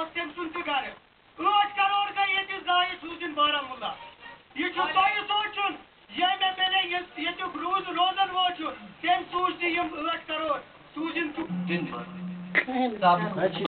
چھُ مےٚ گرٕ یہِ اوس تٔمۍ سُنٛد تہِ ٲٹھ کروڑ گٔے ییٚتہِ ضایع سوٗزِن بارہمولہ یہِ چھُ تۄہہِ سونٛچُن ییٚلہِ مےٚ مِلے ییٚتیُک روز روزن وول چھُ تٔمۍ سوٗز تہِ یِم ٲٹھ کروڑ سوٗزِن